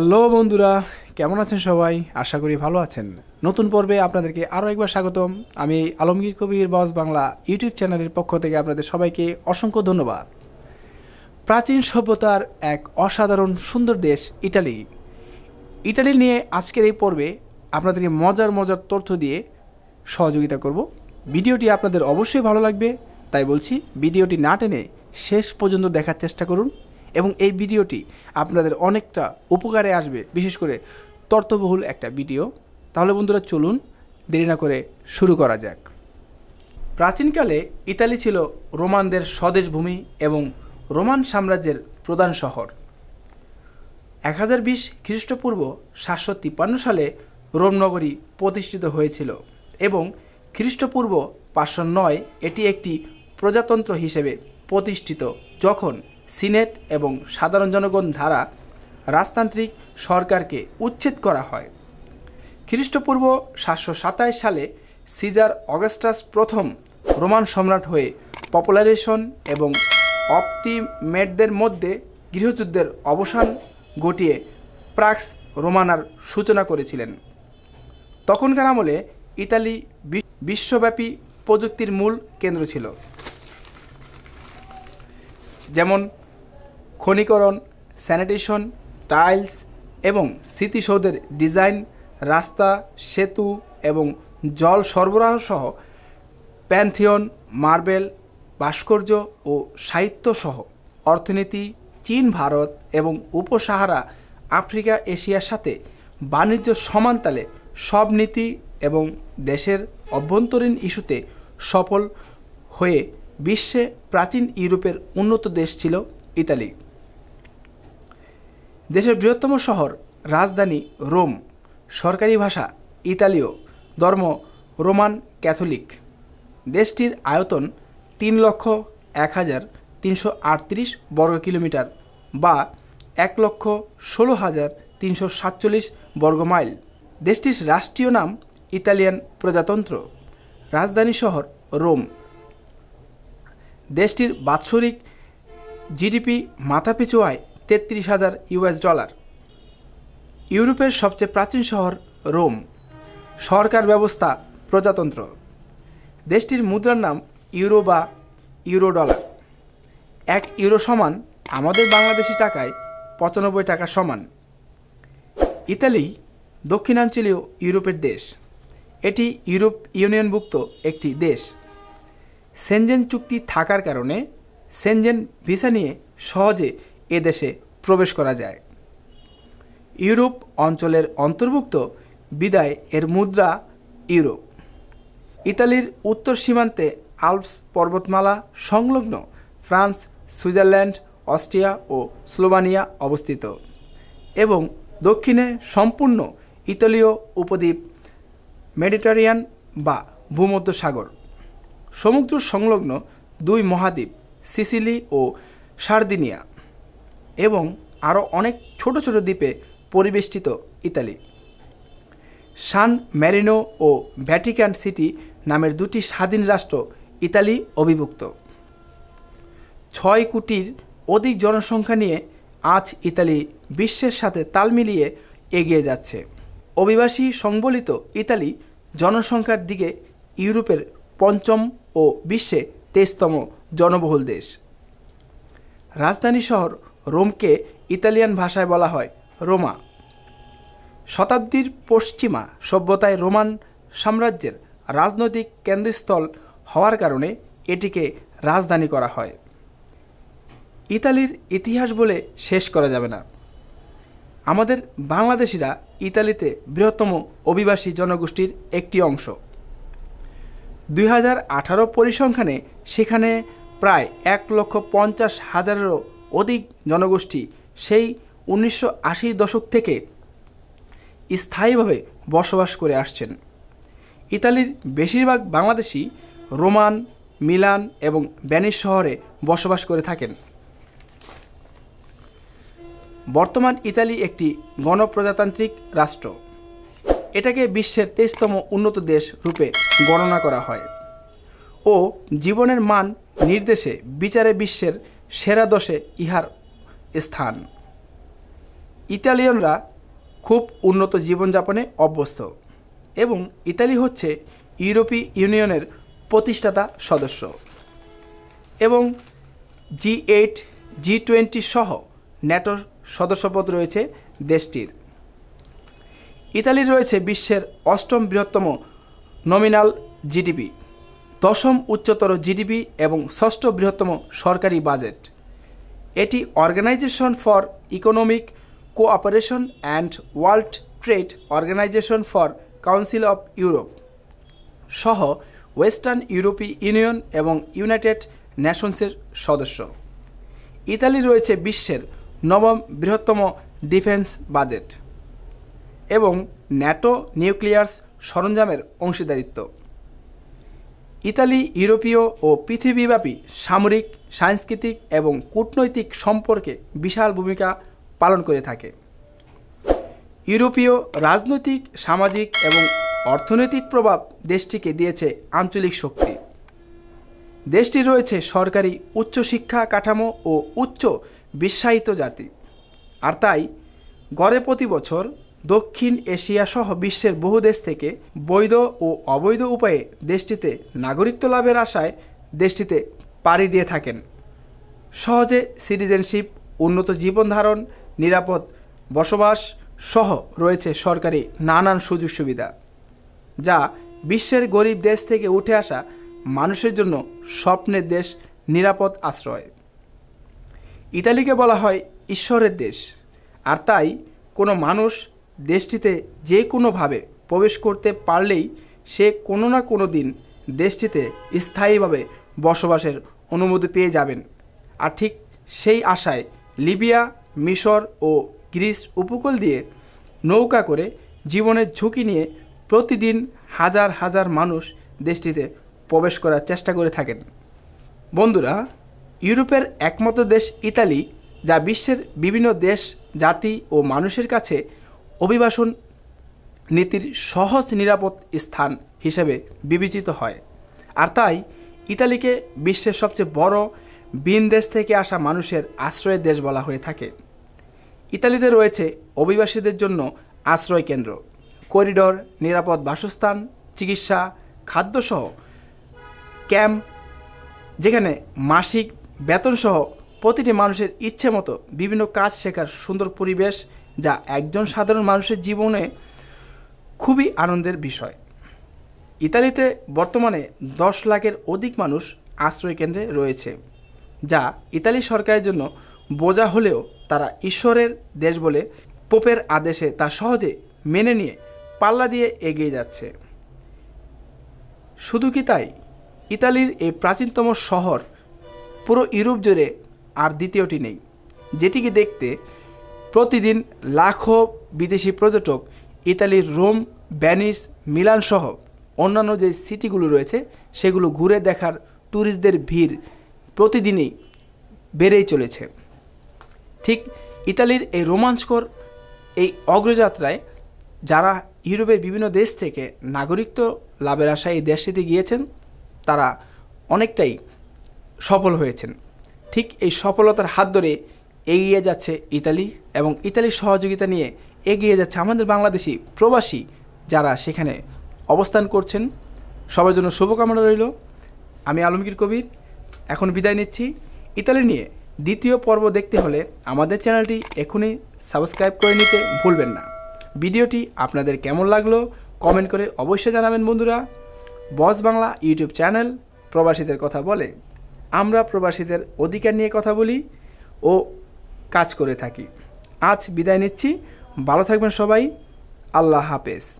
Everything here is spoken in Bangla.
হ্যালো বন্ধুরা, কেমন আছেন সবাই? আশা করি ভালো আছেন। নতুন পর্বে আপনাদেরকে আরও একবার স্বাগতম। আমি আলমগীর কবির বস বাংলা ইউটিউব চ্যানেলের পক্ষ থেকে আপনাদের সবাইকে অসংখ্য ধন্যবাদ। প্রাচীন সভ্যতার এক অসাধারণ সুন্দর দেশ ইটালি। ইটালি নিয়ে আজকের এই পর্বে আপনাদেরকে মজার মজার তথ্য দিয়ে সহযোগিতা করব। ভিডিওটি আপনাদের অবশ্যই ভালো লাগবে, তাই বলছি, ভিডিওটি না টেনে শেষ পর্যন্ত দেখার চেষ্টা করুন। এবং এই ভিডিওটি আপনাদের অনেকটা উপকারে আসবে, বিশেষ করে তর্থবহুল একটা ভিডিও। তাহলে বন্ধুরা, চলুন দেরি না করে শুরু করা যাক। প্রাচীনকালে ইতালি ছিল রোমানদের স্বদেশ ভূমি এবং রোমান সাম্রাজ্যের প্রধান শহর। এক হাজার বিশ খ্রিস্টপূর্ব সাতশো তিপ্পান্ন সালে রোম নগরী প্রতিষ্ঠিত হয়েছিল এবং খ্রিস্টপূর্ব পাঁচশো নয় এটি একটি প্রজাতন্ত্র হিসেবে প্রতিষ্ঠিত, যখন সিনেট এবং সাধারণ জনগণ দ্বারা রাজতান্ত্রিক সরকারকে উচ্ছেদ করা হয়। খ্রিস্টপূর্ব সাতশো সাতাশ সালে সিজার অগাস্টাস প্রথম রোমান সম্রাট হয়ে পপুলারেশন এবং অপটিমেটদের মধ্যে গৃহযুদ্ধের অবসান ঘটিয়ে প্রাক্স রোমানার সূচনা করেছিলেন। তখনকার আমলে ইতালি বিশ্বব্যাপী প্রযুক্তির মূল কেন্দ্র ছিল। যেমন খনিকরণ, স্যানিটেশন, টাইলস এবং স্মৃতিসৌধের ডিজাইন, রাস্তা, সেতু এবং জল সরবরাহ সহ প্যান্থিয়ন, মার্বেল, ভাস্কর্য ও সাহিত্য সহ অর্থনীতি, চীন, ভারত এবং উপসাহারা, আফ্রিকা, এশিয়ার সাথে বাণিজ্য সমানতালে সব নীতি এবং দেশের অভ্যন্তরীণ ইস্যুতে সফল হয়ে বিশ্বে প্রাচীন ইউরোপের উন্নত দেশ ছিল ইতালি। দেশের বৃহত্তম শহর, রাজধানী রোম, সরকারি ভাষা ইতালীয়, ধর্ম রোমান ক্যাথলিক। দেশটির আয়তন তিন লক্ষ এক হাজার তিনশো আটত্রিশ বর্গ কিলোমিটার বা এক লক্ষ ষোলো হাজার তিনশো সাতচল্লিশ বর্গ মাইল। দেশটির রাষ্ট্রীয় নাম ইতালিয়ান প্রজাতন্ত্র। রাজধানী শহর রোম। দেশটির বাৎসরিক জিডিপি মাথাপিছু আয় তেত্রিশ হাজার ইউএস ডলার। ইউরোপের সবচেয়ে প্রাচীন শহর রোম। সরকার ব্যবস্থা, প্রজাতন্ত্র। দেশটির মুদ্রার নাম ইউরো বা ইউরো ডলার। এক ইউরো সমান আমাদের বাংলাদেশি টাকায় পঁচানব্বই টাকা সমান। ইতালি দক্ষিণাঞ্চলীয় ইউরোপের দেশ। এটি ইউরোপ ইউনিয়নভুক্ত একটি দেশ। সেনজেন চুক্তি থাকার কারণে সেনজেন ভিসা নিয়ে সহজে এ দেশে প্রবেশ করা যায়। ইউরোপ অঞ্চলের অন্তর্ভুক্ত বিদায় এর মুদ্রা ইউরো ইতালির উত্তর সীমান্তে আলপস পর্বতমালা সংলগ্ন ফ্রান্স, সুইজারল্যান্ড, অস্ট্রিয়া ও স্লোভানিয়া অবস্থিত এবং দক্ষিণে সম্পূর্ণ ইতালীয় উপদ্বীপ মেডিটারিয়ান বা ভূমধ্যসাগর। সমুদ্র সংলগ্ন দুই মহাদ্বীপ, সিসিলি ও সার্দিনিয়া। এবং আরও অনেক ছোট ছোট দ্বীপে পরিবেষ্টিত ইতালি। সান ম্যারিনো ও ভ্যাটিকান সিটি নামের দুটি স্বাধীন রাষ্ট্র ইতালি অভিভুক্ত। ছয় কোটির অধিক জনসংখ্যা নিয়ে আজ ইতালি বিশ্বের সাথে তাল মিলিয়ে এগিয়ে যাচ্ছে। অভিবাসী সংবলিত ইতালি জনসংখ্যার দিকে ইউরোপের পঞ্চম ও বিশ্বে তেইশতম জনবহুল দেশ। রাজধানী শহর রোমকে ইতালিয়ান ভাষায় বলা হয় রোমা। শতাব্দীর পশ্চিমা সভ্যতায় রোমান সাম্রাজ্যের রাজনৈতিক কেন্দ্রস্থল হওয়ার কারণে এটিকে রাজধানী করা হয়। ইতালির ইতিহাস বলে শেষ করা যাবে না। আমাদের বাংলাদেশিরা ইতালিতে বৃহত্তম অভিবাসী জনগোষ্ঠীর একটি অংশ। দুই হাজার আঠারো পরিসংখ্যানে সেখানে প্রায় এক লক্ষ পঞ্চাশ হাজারেরও অধিক জনগোষ্ঠী সেই উনিশশো আশি দশক থেকে স্থায়ীভাবে বসবাস করে আসছেন। ইতালির বেশিরভাগ বাংলাদেশি রোমান, মিলান এবং ব্যানিস শহরে বসবাস করে থাকেন। বর্তমান ইতালি একটি গণপ্রজাতান্ত্রিক রাষ্ট্র। এটাকে বিশ্বের তেইশতম উন্নত দেশ রূপে গণনা করা হয় ও জীবনের মান নির্দেশে বিচারে বিশ্বের সেরা দশে ইহার স্থান। ইতালিয়ানরা খুব উন্নত জীবনযাপনে অভ্যস্ত এবং ইতালি হচ্ছে ইউরোপীয় ইউনিয়নের প্রতিষ্ঠাতা সদস্য এবং জি এইট, জি টোয়েন্টি সহ ন্যাটোর সদস্যপদ রয়েছে দেশটির। ইতালি রয়েছে বিশ্বের অষ্টম বৃহত্তম নমিনাল জিডিপি দশম উচ্চতর জিডিপি এবং ষষ্ঠ বৃহত্তম সরকারি বাজেট। এটি organisation for economic cooperation and world trade organisation for council of Europe সহ ওয়েস্টার্ন ইউরোপীয় ইউনিয়ন এবং ইউনাইটেড নেশনসের সদস্য। ইতালি রয়েছে বিশ্বের নবম বৃহত্তম ডিফেন্স বাজেট এবং ন্যাটো নিউক্লিয়ার্স সরঞ্জামের অংশীদারিত্ব। ইতালি, ইউরোপীয় ও পৃথিবীব্যাপী সামরিক, সাংস্কৃতিক এবং কূটনৈতিক সম্পর্কে বিশাল ভূমিকা পালন করে থাকে। ইউরোপীয় রাজনৈতিক, সামাজিক এবং অর্থনৈতিক প্রভাব দেশটিকে দিয়েছে আঞ্চলিক শক্তি। দেশটি রয়েছে সরকারি উচ্চশিক্ষা কাঠামো ও উচ্চ বিশ্বায়িত জাতি। আর তাই গড়ে প্রতি বছর দক্ষিণ এশিয়া সহ বিশ্বের বহু দেশ থেকে বৈধ ও অবৈধ উপায়ে দেশটিতে নাগরিকত্ব লাভের আশায় দেশটিতে পাড়ি দিয়ে থাকেন। সহজে সিটিজেনশিপ, উন্নত জীবনধারণ নিরাপদ বসবাস সহ রয়েছে সরকারি নানান সুযোগ সুবিধা, যা বিশ্বের গরিব দেশ থেকে উঠে আসা মানুষের জন্য স্বপ্নের দেশ, নিরাপদ আশ্রয়। ইতালিকে বলা হয় ঈশ্বরের দেশ, আর তাই কোনো মানুষ দেশটিতে যে কোনোভাবে প্রবেশ করতে পারলেই সে কোনো না কোনো দিন দেশটিতে স্থায়ীভাবে বসবাসের অনুমতি পেয়ে যাবেন। আর ঠিক সেই আশায় লিবিয়া, মিশর ও গ্রিস উপকূল দিয়ে নৌকা করে জীবনের ঝুঁকি নিয়ে প্রতিদিন হাজার হাজার মানুষ দেশটিতে প্রবেশ করার চেষ্টা করে থাকেন। বন্ধুরা, ইউরোপের একমাত্র দেশ ইতালি, যা বিশ্বের বিভিন্ন দেশ, জাতি ও মানুষের কাছে অভিবাসন নীতির সহজ, নিরাপদ স্থান হিসেবে বিবেচিত হয়। আর তাই ইতালিকে বিশ্বের সবচেয়ে বড় বিন দেশ থেকে আসা মানুষের আশ্রয়ের দেশ বলা হয়ে থাকে। ইতালিতে রয়েছে অভিবাসীদের জন্য আশ্রয় কেন্দ্র। করিডর, নিরাপদ বাসস্থান, চিকিৎসা, খাদ্যসহ ক্যাম্প, যেখানে মাসিক বেতনসহ প্রতিটি মানুষের ইচ্ছে মতো বিভিন্ন কাজ শেখার সুন্দর পরিবেশ যা একজন সাধারণ মানুষের জীবনে খুবই আনন্দের বিষয়। ইতালিতে বর্তমানে দশ লাখের অধিক মানুষ আশ্রয় কেন্দ্রে রয়েছে, যা ইতালি সরকারের জন্য বোঝা হলেও তারা ঈশ্বরের দেশ বলে পোপের আদেশে তা সহজে মেনে নিয়ে পাল্লা দিয়ে এগিয়ে যাচ্ছে। শুধু কি তাই? ইতালির এই প্রাচীনতম শহর পুরো ইউরোপ জুড়ে আর দ্বিতীয়টি নেই, যেটিকে দেখতে প্রতিদিন লাখো বিদেশি পর্যটক ইতালির রোম, ভ্যানিস, মিলান সহ অন্যান্য যে সিটিগুলো রয়েছে, সেগুলো ঘুরে দেখার ট্যুরিস্টদের ভিড় প্রতিদিনই বেড়েই চলেছে। ঠিক ইতালির এই রোমাঞ্চকর এই অগ্রযাত্রায় যারা ইউরোপের বিভিন্ন দেশ থেকে নাগরিকত্ব লাভের আশায় এই দেশটিতে গিয়েছেন, তারা অনেকটাই সফল হয়েছেন। ঠিক এই সফলতার হাত ধরে এগিয়ে যাচ্ছে ইতালি এবং ইতালির সহযোগিতা নিয়ে এগিয়ে যাচ্ছে আমাদের বাংলাদেশি প্রবাসী যারা সেখানে অবস্থান করছেন। সবার জন্য শুভকামনা রইল। আমি আলমগীর কবির। এখন বিদায় নিচ্ছি। ইতালি নিয়ে দ্বিতীয় পর্ব দেখতে হলে আমাদের চ্যানেলটি এখনই সাবস্ক্রাইব করে নিতে ভুলবেন না। ভিডিওটি আপনাদের কেমন লাগল কমেন্ট করে অবশ্যই জানাবেন বন্ধুরা। বস বাংলা ইউটিউব চ্যানেল প্রবাসীদের কথা বলে আমরা প্রবাসীদের অধিকার নিয়ে কথা বলি ও কাজ করে থাকি। আজ বিদায় নিচ্ছি। ভালো থাকবেন সবাই। আল্লাহ হাফেজ।